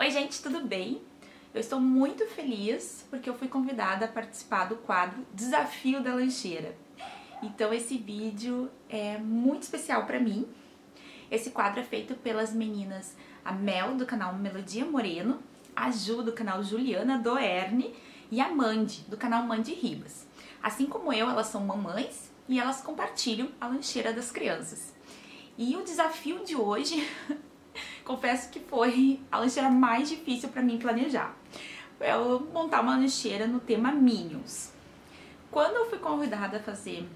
Oi, gente, tudo bem? Eu estou muito feliz porque eu fui convidada a participar do quadro Desafio da Lancheira. Então, esse vídeo é muito especial para mim. Esse quadro é feito pelas meninas a Mel, do canal Melodia Moreno, a Ju, do canal Juliana Doerne e a Mandy, do canal Mandy Ribas. Assim como eu, elas são mamães e elas compartilham a lancheira das crianças. E o desafio de hoje confesso que foi a lancheira mais difícil para mim planejar. Eu montar uma lancheira no tema Minions. Quando eu fui convidada a fazer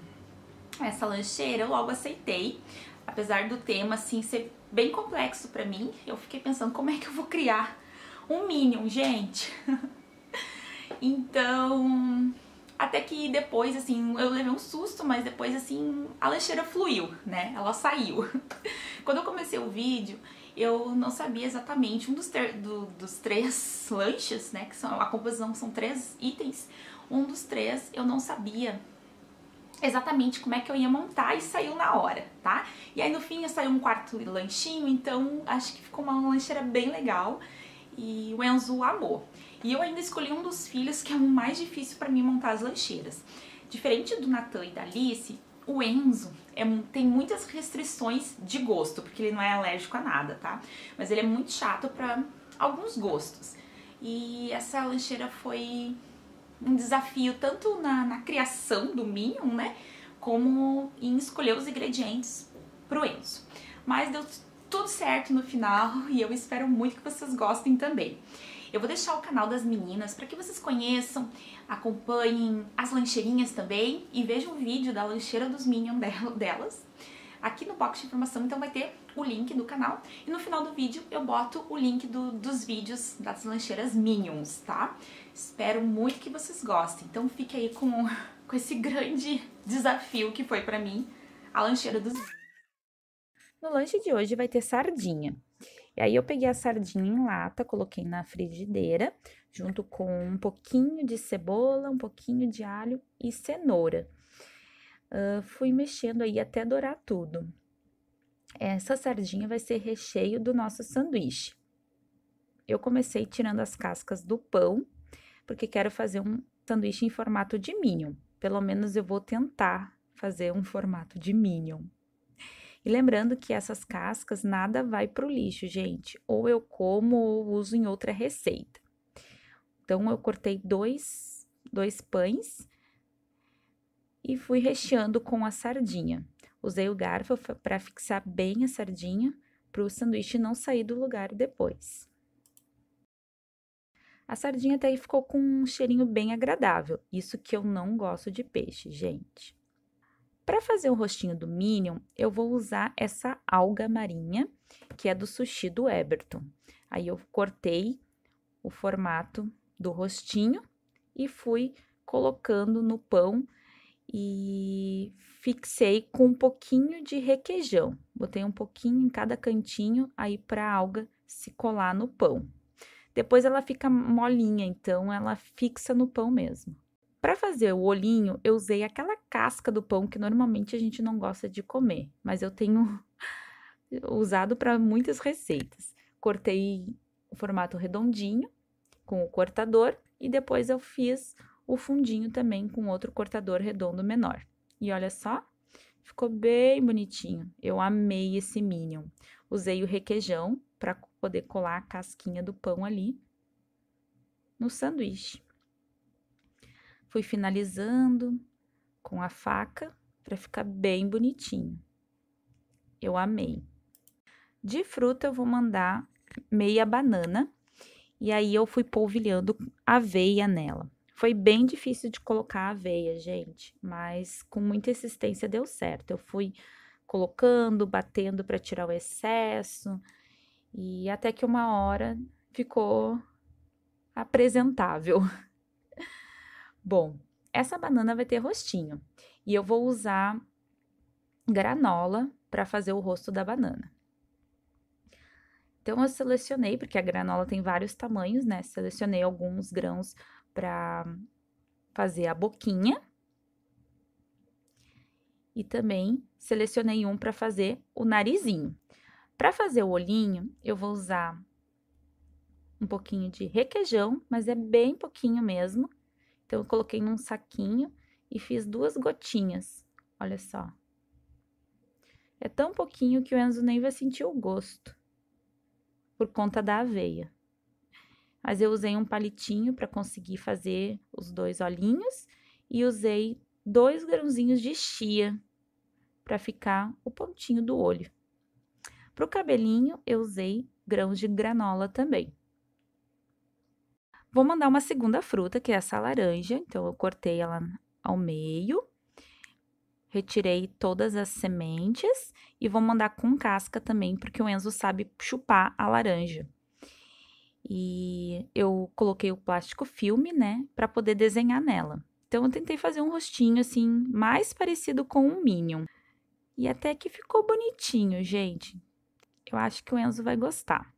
essa lancheira, eu logo aceitei, apesar do tema assim ser bem complexo para mim. Eu fiquei pensando como é que eu vou criar um Minion, gente. então, até que depois, assim, eu levei um susto, mas depois, assim, a lancheira fluiu, né? Ela saiu. Quando eu comecei o vídeo, eu não sabia exatamente um dos, do, dos três lanches, né, que são, a composição são três itens, um dos três eu não sabia exatamente como é que eu ia montar e saiu na hora, tá? E aí no fim saiu um quarto lanchinho, então acho que ficou uma lancheira bem legal e o Enzo amou. E eu ainda escolhi um dos filhos que é o mais difícil para mim montar as lancheiras. Diferente do Natan e da Alice, o Enzo é, tem muitas restrições de gosto, porque ele não é alérgico a nada, tá? Mas ele é muito chato para alguns gostos. E essa lancheira foi um desafio tanto na, na criação do Minion, né? Como em escolher os ingredientes pro Enzo. Mas deu tudo certo no final e eu espero muito que vocês gostem também. Eu vou deixar o canal das meninas para que vocês conheçam, acompanhem as lancheirinhas também e vejam o vídeo da lancheira dos Minions delas aqui no box de informação, então vai ter o link do canal. E no final do vídeo eu boto o link do, dos vídeos das lancheiras Minions, tá? Espero muito que vocês gostem. Então fique aí com, com esse grande desafio que foi pra mim, a lancheira dos No lanche de hoje vai ter sardinha. E aí eu peguei a sardinha em lata, coloquei na frigideira, junto com um pouquinho de cebola, um pouquinho de alho e cenoura. Uh, fui mexendo aí até dourar tudo. Essa sardinha vai ser recheio do nosso sanduíche. Eu comecei tirando as cascas do pão, porque quero fazer um sanduíche em formato de minion. Pelo menos eu vou tentar fazer um formato de minion. E lembrando que essas cascas nada vai para o lixo, gente. Ou eu como ou uso em outra receita. Então, eu cortei dois, dois pães e fui recheando com a sardinha. Usei o garfo para fixar bem a sardinha para o sanduíche não sair do lugar depois. A sardinha até ficou com um cheirinho bem agradável. Isso que eu não gosto de peixe, gente. Para fazer o rostinho do Minion, eu vou usar essa alga marinha, que é do sushi do Eberton. Aí eu cortei o formato do rostinho e fui colocando no pão e fixei com um pouquinho de requeijão. Botei um pouquinho em cada cantinho aí para a alga se colar no pão. Depois ela fica molinha, então ela fixa no pão mesmo. Para fazer o olhinho, eu usei aquela casca do pão que normalmente a gente não gosta de comer, mas eu tenho usado para muitas receitas. Cortei o formato redondinho com o cortador e depois eu fiz o fundinho também com outro cortador redondo menor. E olha só, ficou bem bonitinho. Eu amei esse Minion. Usei o requeijão para poder colar a casquinha do pão ali no sanduíche. Fui finalizando com a faca para ficar bem bonitinho. Eu amei. De fruta, eu vou mandar meia banana. E aí, eu fui polvilhando aveia nela. Foi bem difícil de colocar aveia, gente, mas com muita insistência deu certo. Eu fui colocando, batendo para tirar o excesso, e até que uma hora ficou apresentável. Bom, essa banana vai ter rostinho e eu vou usar granola para fazer o rosto da banana. Então, eu selecionei, porque a granola tem vários tamanhos, né? Selecionei alguns grãos para fazer a boquinha. E também selecionei um para fazer o narizinho. Para fazer o olhinho, eu vou usar um pouquinho de requeijão, mas é bem pouquinho mesmo. Então, eu coloquei num saquinho e fiz duas gotinhas. Olha só. É tão pouquinho que o Enzo nem vai sentir o gosto, por conta da aveia. Mas eu usei um palitinho para conseguir fazer os dois olhinhos e usei dois grãozinhos de chia para ficar o pontinho do olho. Para o cabelinho, eu usei grãos de granola também. Vou mandar uma segunda fruta, que é essa laranja. Então, eu cortei ela ao meio, retirei todas as sementes e vou mandar com casca também, porque o Enzo sabe chupar a laranja. E eu coloquei o plástico filme, né, para poder desenhar nela. Então, eu tentei fazer um rostinho, assim, mais parecido com um Minion. E até que ficou bonitinho, gente. Eu acho que o Enzo vai gostar.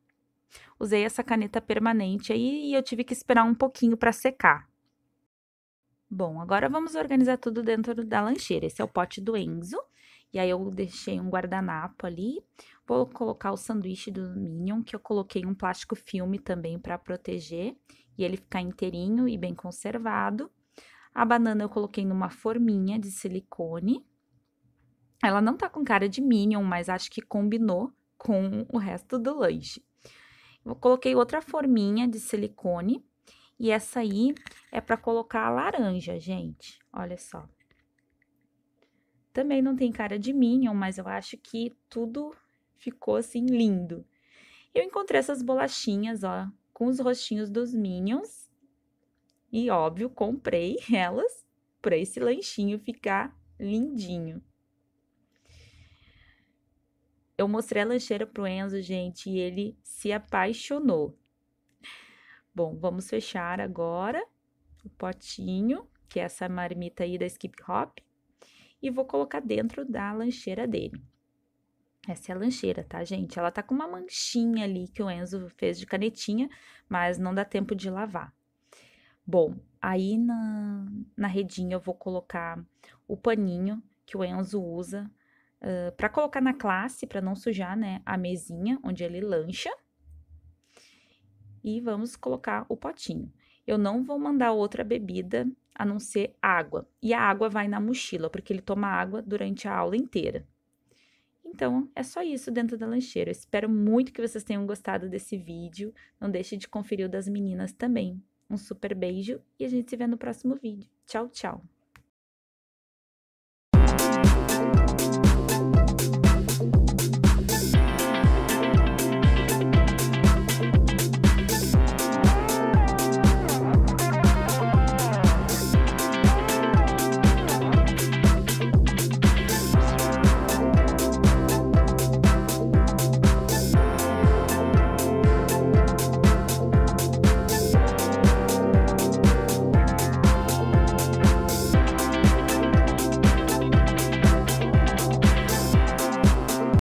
Usei essa caneta permanente aí e eu tive que esperar um pouquinho para secar. Bom, agora vamos organizar tudo dentro da lancheira. Esse é o pote do Enzo. E aí eu deixei um guardanapo ali. Vou colocar o sanduíche do Minion, que eu coloquei um plástico filme também para proteger e ele ficar inteirinho e bem conservado. A banana eu coloquei numa forminha de silicone. Ela não tá com cara de Minion, mas acho que combinou com o resto do lanche. Eu coloquei outra forminha de silicone e essa aí é para colocar a laranja, gente. Olha só. Também não tem cara de Minion, mas eu acho que tudo ficou assim lindo. Eu encontrei essas bolachinhas, ó, com os rostinhos dos Minions e, óbvio, comprei elas para esse lanchinho ficar lindinho. Eu mostrei a lancheira pro Enzo, gente, e ele se apaixonou. Bom, vamos fechar agora o potinho, que é essa marmita aí da Skip Hop, e vou colocar dentro da lancheira dele. Essa é a lancheira, tá, gente? Ela tá com uma manchinha ali que o Enzo fez de canetinha, mas não dá tempo de lavar. Bom, aí na, na redinha eu vou colocar o paninho que o Enzo usa para colocar na classe, para não sujar, né, a mesinha onde ele lancha. E vamos colocar o potinho. Eu não vou mandar outra bebida a não ser água. E a água vai na mochila, porque ele toma água durante a aula inteira. Então, é só isso dentro da lancheira. Eu espero muito que vocês tenham gostado desse vídeo. Não deixe de conferir o das meninas também. Um super beijo e a gente se vê no próximo vídeo. Tchau, tchau!